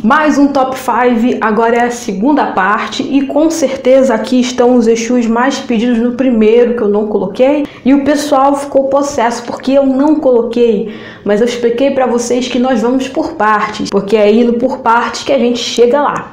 Mais um top 5, agora é a segunda parte e com certeza aqui estão os Exus mais pedidos no primeiro que eu não coloquei e o pessoal ficou possesso porque eu não coloquei, mas eu expliquei para vocês que nós vamos por partes, porque é indo por partes que a gente chega lá.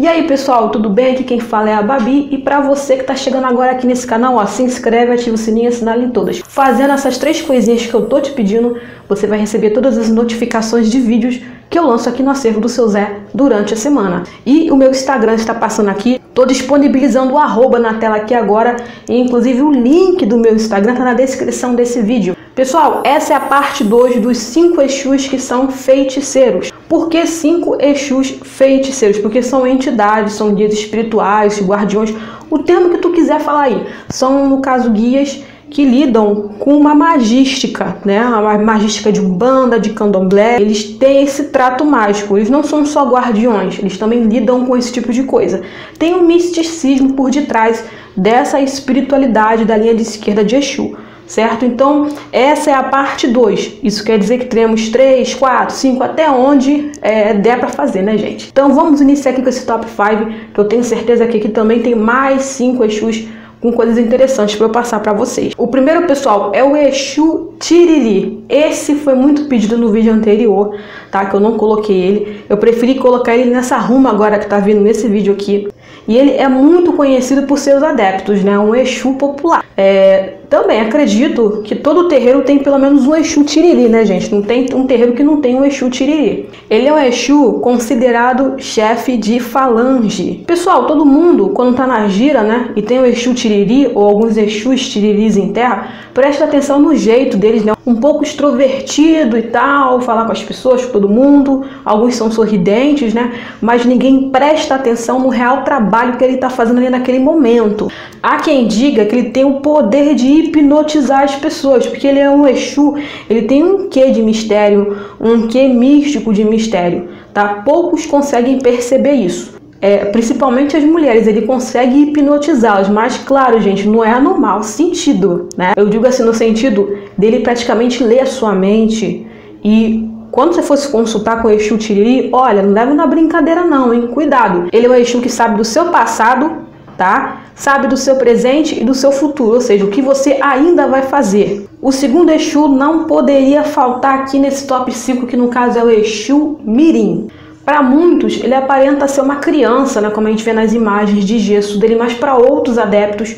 E aí pessoal, tudo bem? Aqui quem fala é a Babi e para você que está chegando agora aqui nesse canal, ó, se inscreve, ativa o sininho e assinale em todas. Fazendo essas três coisinhas que eu tô te pedindo, você vai receber todas as notificações de vídeos que eu lanço aqui no acervo do seu Zé durante a semana. E o meu Instagram está passando aqui, tô disponibilizando o arroba na tela aqui agora e inclusive o link do meu Instagram está na descrição desse vídeo. Pessoal, essa é a parte 2 dos 5 Exus que são feiticeiros. Por que 5 Exus feiticeiros? Porque são entidades, são guias espirituais, guardiões, o termo que tu quiser falar aí. São, no caso, guias que lidam com uma magística, né? A magística de umbanda, de candomblé. Eles têm esse trato mágico. Eles não são só guardiões, eles também lidam com esse tipo de coisa. Tem um misticismo por detrás dessa espiritualidade da linha de esquerda de Exu certo? Então, essa é a parte 2. Isso quer dizer que teremos 3, 4, 5, até onde é, der para fazer, né, gente? Então, vamos iniciar aqui com esse top 5, que eu tenho certeza que aqui também tem mais 5 Exus com coisas interessantes para eu passar para vocês. O primeiro, pessoal, é o Exu Tiriri. Esse foi muito pedido no vídeo anterior, tá? Que eu não coloquei ele. Eu preferi colocar ele nessa ruma agora que tá vindo nesse vídeo aqui. E ele é muito conhecido por seus adeptos, né? Um Exu popular. É, também acredito que todo terreiro tem pelo menos um Exu Tiriri, né, gente? Não tem um terreiro que não tem um Exu Tiriri. Ele é um Exu considerado chefe de falange. Pessoal, todo mundo, quando tá na gira, né, e tem o Exu Tiriri ou alguns Exus Tiriris em terra, presta atenção no jeito deles, né? Um pouco extrovertido e tal, falar com as pessoas, com todo mundo. Alguns são sorridentes, né? Mas ninguém presta atenção no real trabalho que ele tá fazendo ali naquele momento. Há quem diga que ele tem o poder de hipnotizar as pessoas, porque ele é um Exu, ele tem um quê de mistério, um quê místico de mistério, tá? Poucos conseguem perceber isso. É, principalmente as mulheres, ele consegue hipnotizá-las, mas claro, gente, não é anormal, sentido, né? Eu digo assim no sentido dele praticamente ler a sua mente e quando você fosse consultar com o Exu Tiriri, olha, não leve na brincadeira não, hein? Cuidado. Ele é um Exu que sabe do seu passado, tá? Sabe do seu presente e do seu futuro, ou seja, o que você ainda vai fazer. O segundo Exu não poderia faltar aqui nesse top 5, que no caso é o Exu Mirim. Para muitos, ele aparenta ser uma criança, né, como a gente vê nas imagens de gesso dele, mas para outros adeptos,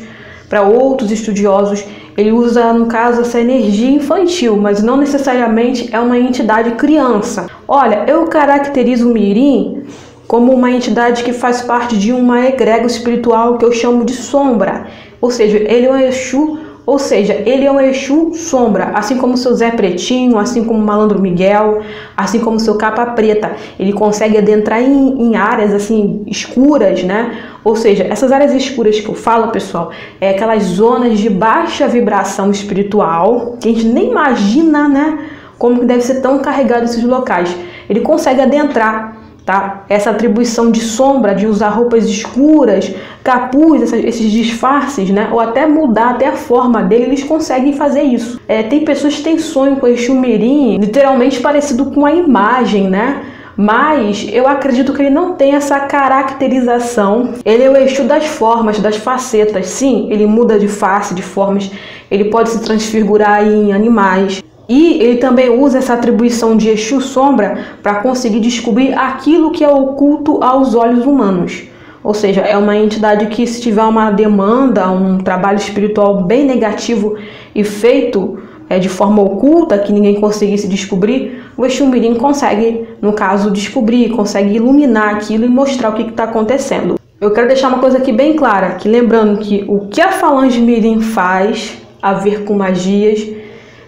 para outros estudiosos, ele usa, no caso, essa energia infantil, mas não necessariamente é uma entidade criança. Olha, eu caracterizo o Mirim como uma entidade que faz parte de uma egrégora espiritual que eu chamo de sombra. Ou seja, ele é um Exu, ou seja, ele é um Exu sombra, assim como seu Zé Pretinho, assim como o Malandro Miguel, assim como seu Capa Preta. Ele consegue adentrar em, em áreas assim escuras, né? Ou seja, essas áreas escuras que eu falo, pessoal, é aquelas zonas de baixa vibração espiritual que a gente nem imagina, né? Como que deve ser tão carregado esses locais. Ele consegue adentrar tá? Essa atribuição de sombra, de usar roupas escuras, capuz, esses disfarces, né? Ou até mudar até a forma dele, eles conseguem fazer isso. É, tem pessoas que têm sonho com Exu Mirim, literalmente parecido com a imagem, né? Mas eu acredito que ele não tem essa caracterização. Ele é o Exu das formas, das facetas. Sim, ele muda de face, de formas. Ele pode se transfigurar em animais. E ele também usa essa atribuição de Exu sombra para conseguir descobrir aquilo que é oculto aos olhos humanos. Ou seja, é uma entidade que, se tiver uma demanda, um trabalho espiritual bem negativo e feito é, de forma oculta, que ninguém conseguisse descobrir, o Exu Mirim consegue, no caso, descobrir, consegue iluminar aquilo e mostrar o que está acontecendo. Eu quero deixar uma coisa aqui bem clara, que lembrando que o que a Falange Mirim faz a ver com magias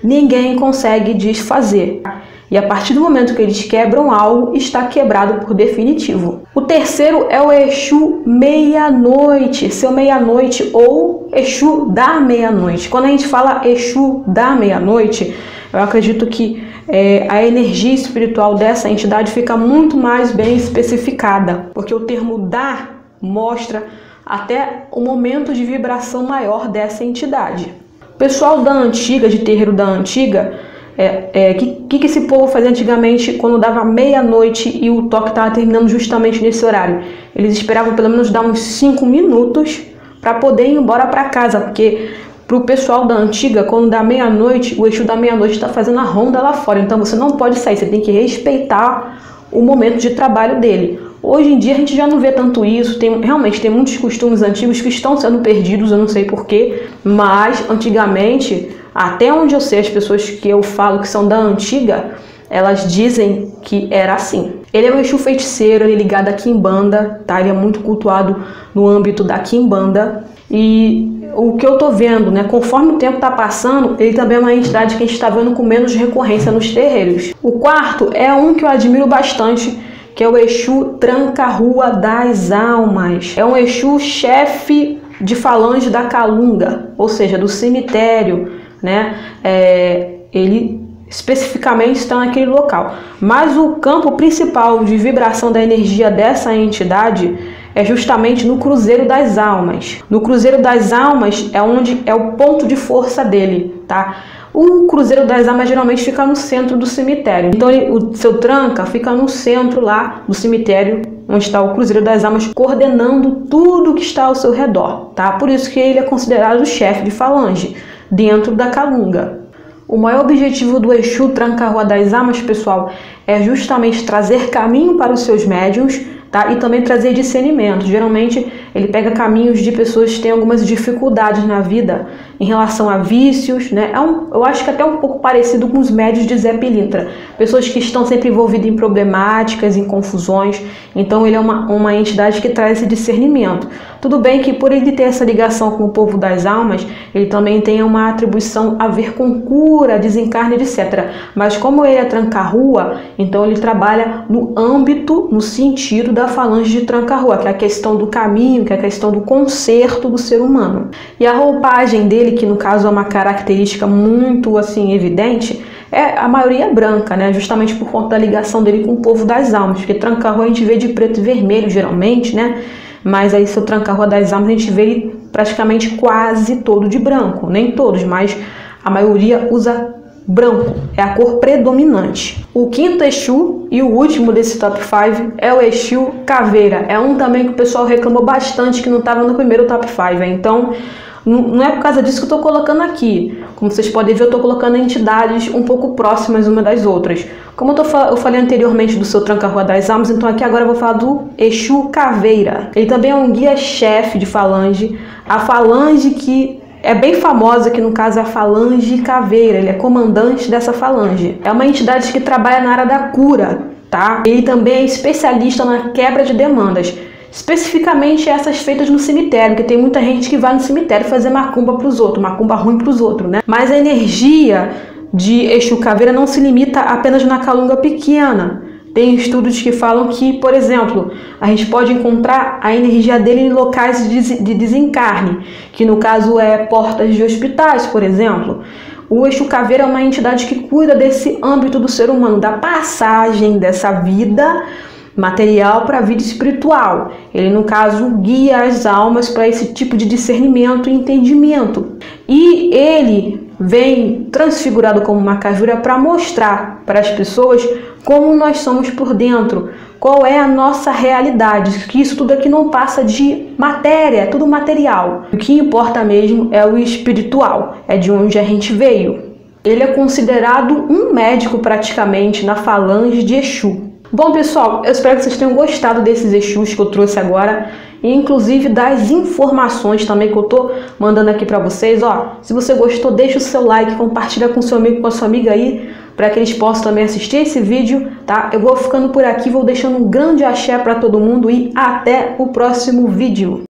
ninguém consegue desfazer. E a partir do momento que eles quebram algo, está quebrado por definitivo. O terceiro é o Exu meia-noite, seu meia-noite ou Exu da meia-noite. Quando a gente fala Exu da meia-noite, eu acredito que é, a energia espiritual dessa entidade fica muito mais bem especificada, porque o termo da mostra até o momento de vibração maior dessa entidade. Pessoal da antiga, de terreiro da antiga, é, é, que, que esse povo fazia antigamente quando dava meia-noite e o toque estava terminando justamente nesse horário? Eles esperavam pelo menos dar uns 5 minutos para poder ir embora para casa, porque para o pessoal da antiga, quando dá meia-noite, o eixo da meia-noite está fazendo a ronda lá fora, então você não pode sair, você tem que respeitar o momento de trabalho dele. Hoje em dia a gente já não vê tanto isso, tem, realmente tem muitos costumes antigos que estão sendo perdidos, eu não sei porquê, mas antigamente, até onde eu sei, as pessoas que eu falo que são da antiga, elas dizem que era assim. Ele é um Exu feiticeiro, ele é ligado a Kimbanda, tá? Ele é muito cultuado no âmbito da Kimbanda. E o que eu tô vendo, né, conforme o tempo tá passando, ele também é uma entidade que a gente está vendo com menos recorrência nos terreiros. O quarto é um que eu admiro bastante, que é o Exu Tranca-Rua das Almas. É um Exu chefe de falange da Calunga, ou seja, do cemitério, né? É, ele especificamente está naquele local. Mas o campo principal de vibração da energia dessa entidade é justamente no Cruzeiro das Almas. No Cruzeiro das Almas é onde é o ponto de força dele, tá? O Cruzeiro das Almas geralmente fica no centro do cemitério. Então ele, o seu tranca fica no centro lá do cemitério, onde está o Cruzeiro das Almas, coordenando tudo que está ao seu redor, tá? Por isso que ele é considerado o chefe de falange dentro da Calunga. O maior objetivo do Exu Tranca-Rua das Almas, pessoal, é justamente trazer caminho para os seus médiums Tá? E também trazer discernimento. Geralmente ele pega caminhos de pessoas que têm algumas dificuldades na vida em relação a vícios, né? É um, eu acho que até um pouco parecido com os médios de Zé Pilintra. Pessoas que estão sempre envolvidas em problemáticas, em confusões. Então ele é uma, uma entidade que traz esse discernimento. Tudo bem que por ele ter essa ligação com o povo das almas, ele também tem uma atribuição a ver com cura, desencarne, etc. Mas como ele é tranca-rua, então ele trabalha no âmbito, no sentido da falange de tranca-rua, que é a questão do caminho, que é a questão do conserto do ser humano. E a roupagem dele, que no caso é uma característica muito assim evidente, é a maioria branca, né? Justamente por conta da ligação dele com o povo das almas, porque tranca-rua a gente vê de preto e vermelho geralmente, né? Mas aí seu tranca-rua das almas a gente vê ele praticamente quase todo de branco, nem todos, mas a maioria usa branco, é a cor predominante. O quinto Exu e o último desse top 5 é o Exu Caveira. É um também que o pessoal reclamou bastante que não estava no primeiro top 5. Então, não é por causa disso que eu estou colocando aqui. Como vocês podem ver, eu estou colocando entidades um pouco próximas uma das outras. Como eu, tô, eu falei anteriormente do seu Tranca-Rua das Almas, então aqui agora eu vou falar do Exu Caveira. Ele também é um guia-chefe de falange. A falange que é bem famosa, que no caso é a Falange Caveira, ele é comandante dessa falange. É uma entidade que trabalha na área da cura, tá? Ele também é especialista na quebra de demandas. Especificamente essas feitas no cemitério, porque tem muita gente que vai no cemitério fazer macumba para os outros, macumba ruim para os outros, né? Mas a energia de Exu Caveira não se limita apenas na calunga pequena. Tem estudos que falam que, por exemplo, a gente pode encontrar a energia dele em locais de desencarne, que no caso é portas de hospitais, por exemplo. O Exu Caveira é uma entidade que cuida desse âmbito do ser humano, da passagem dessa vida material para a vida espiritual. Ele, no caso, guia as almas para esse tipo de discernimento e entendimento. E ele vem transfigurado como uma caveira para mostrar para as pessoas como nós somos por dentro, qual é a nossa realidade, que isso tudo aqui não passa de matéria, é tudo material. O que importa mesmo é o espiritual, é de onde a gente veio. Ele é considerado um médico praticamente na falange de Exu. Bom, pessoal, eu espero que vocês tenham gostado desses Exus que eu trouxe agora e inclusive das informações também que eu tô mandando aqui para vocês, ó. Se você gostou, deixa o seu like, compartilha com seu amigo, com a sua amiga aí, para que eles possam também assistir esse vídeo, tá? Eu vou ficando por aqui, vou deixando um grande axé para todo mundo e até o próximo vídeo.